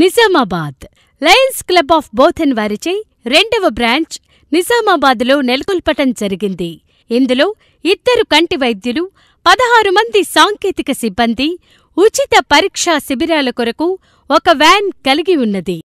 Nizamabad. Lions Club of Bodhan వారిచే రెండవ branch నిజామాబాద్లో నెలకొల్పటం జరిగింది. ఇందులో ఇద్దరు కంటి వైద్యులు పదహారు మంది సాంకేతిక సిబ్బంది ఉచిత పరీక్షా శిబిరాల కొరకు ఒక వ్యాన్ కలిగి ఉన్నది.